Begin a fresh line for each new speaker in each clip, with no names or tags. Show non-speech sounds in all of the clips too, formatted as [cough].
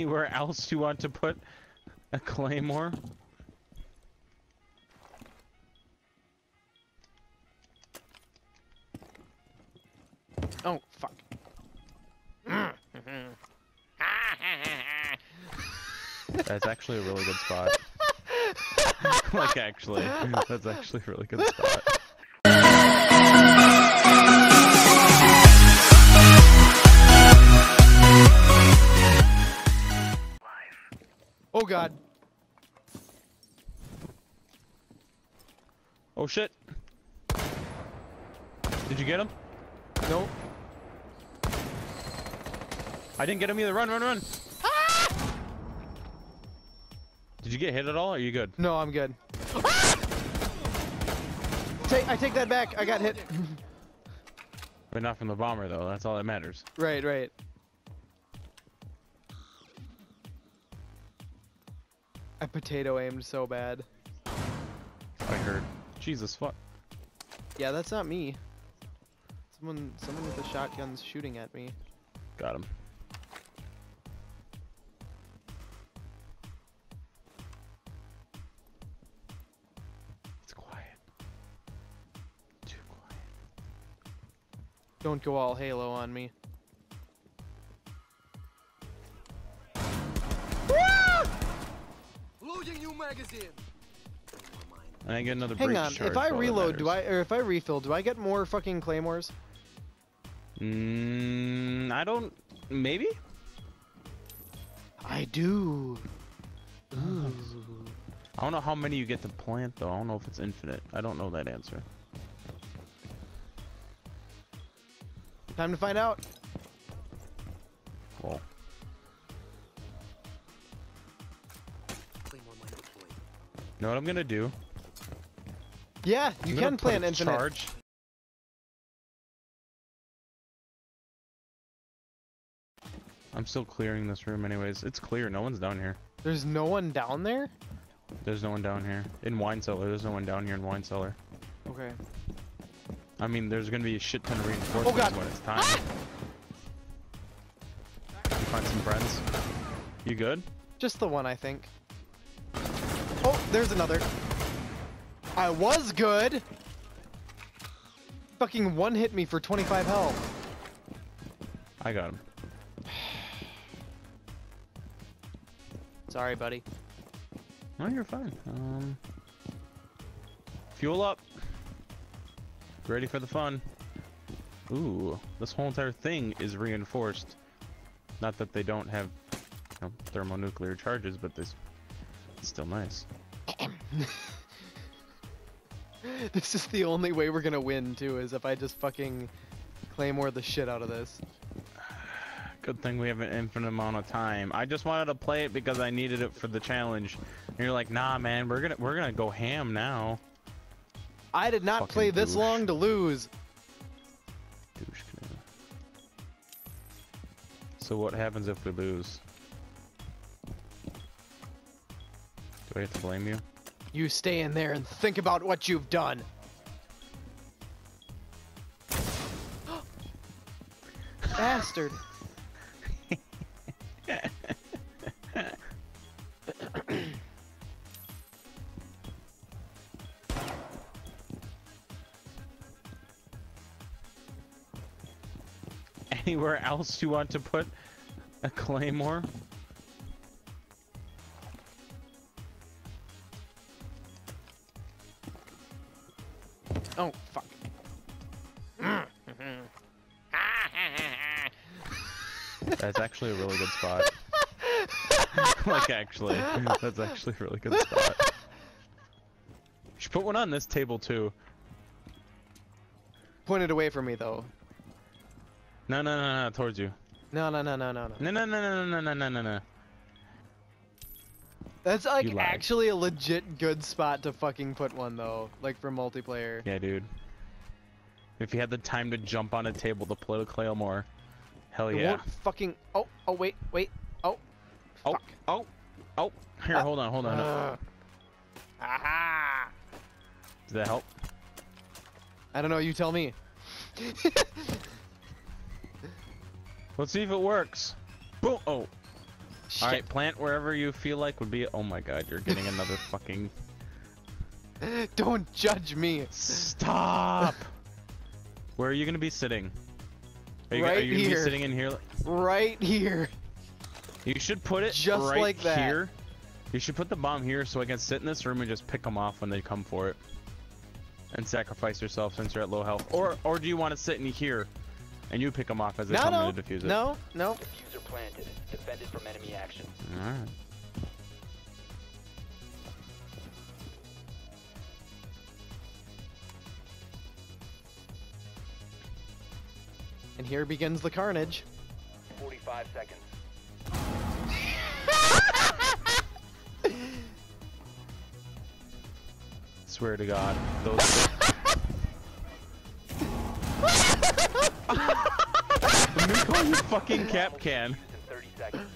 Anywhere else you want to put a claymore?
Oh, fuck.
That's actually a really good spot. [laughs] like actually, that's actually a really good spot.
God.
Oh shit! Did you get him?
Nope.
I didn't get him either. Run, run, run! Did you get hit at all? Are you good?
No, I'm good. Take, I take that back. I got hit.
But not from the bomber though. That's all that matters.
right, right. I potato aimed so bad.
I heard. Jesus fuck.
Yeah, that's not me. Someone, someone with a shotgun's shooting at me.
Got him. It's quiet. Too quiet.
Don't go all Halo on me.
Magazine.
And I get another
Hang on. If I
for all that
reload, do I or if I refill, do I get more fucking claymores?
Mm, I don't. Maybe.
I do. Ooh.
I don't know how many you get to plant though. I don't know if it's infinite. I don't know that answer.
Time to find out.
Know what I'm gonna do?
Yeah, you can
put
plant
a
infinite.
Charge. I'm still clearing this room anyways. It's clear. No one's down here.
There's no one down there.
There's no one down here. In wine cellar. There's no one down here in wine cellar.
Okay.
I mean, there's gonna be a shit ton of reinforcements oh,
God.
when it's time. Ah! You find some friends. You good?
Just the one, I think. There's another. I was good. Fucking one hit me for 25 health.
I got him.
Sorry, buddy.
No, you're fine. Um, fuel up. Ready for the fun. Ooh, this whole entire thing is reinforced. Not that they don't have you know, thermonuclear charges, but this it's still nice. [laughs]
This is the only way we're gonna win, too, is if I just fucking claymore the shit out of this.
Good thing we have an infinite amount of time. I just wanted to play it because I needed it for the challenge. And you're like, nah, man, we're gonna we're gonna go ham now.
I did not
Fucking
play this
douche.
long to lose.
Douche canoe. So what happens if we lose? Do I have to blame you?
You stay in there and think about what you've done. [gasps] Bastard. [laughs]
Anywhere else you want to put a claymore?
Oh, fuck.
That's actually a really good spot. like actually, that's actually a really good spot. You should put one on this table too.
Pointed away from me, though.
No, no, no, no, towards you.
No, no, no, no, no, no.
No, no, no, no, no, no, no, no, no.
That's like actually a legit good spot to fucking put one, though. Like for multiplayer.
Yeah, dude. If you had the time to jump on a table to play with Claymore, hell
It
yeah.
won't fucking. Oh, oh, wait, wait. Oh.
Oh,
fuck.
oh, oh. Here,
Ah.
hold on, hold on.
Uh, aha!
Does that help?
I don't know. You tell me. [laughs]
Let's see if it works. Boom. Oh.
Shit.
All right, plant wherever you feel like would be. Oh my God, you're getting another [laughs] fucking.
Don't judge me.
Stop. Where are you gonna be sitting? Are you, are
Right
you gonna
here.
be sitting in here?
Right here.
You should put it
Just
right
like that.
here. You should put the bomb here so I can sit in this room and just pick them off when they come for it. And sacrifice yourself since you're at low health. Or or do you want to sit in here and you pick them off as they
No,
come
no,
in to defuse it?
no, no.
Defuser planted. Defended from enemy action.
Alright.
And here begins the carnage.
45 seconds. [laughs]
Swear to God. Those [laughs] Let me call you fucking cap can.
30 seconds.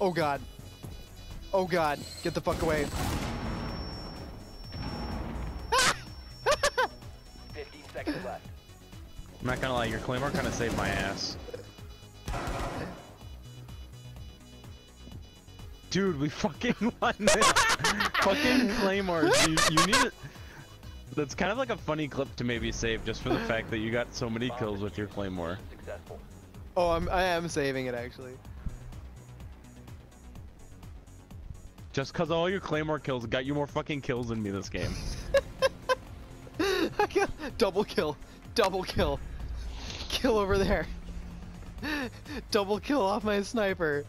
Oh god. Oh god. Get the fuck away.
15 seconds left.
I'm not gonna lie, your claymore kind of saved my ass. Dude, we fucking [laughs] won this. fucking claymores. You, you need it. That's kind of like a funny clip to maybe save just for the fact that you got so many kills with your claymore.
Successful.
Oh, I'm I am saving it actually.
Just cause all your claymore kills got you more fucking kills than me this game. [laughs]
Double kill. Double kill. Kill over there. [laughs] Double kill off my sniper.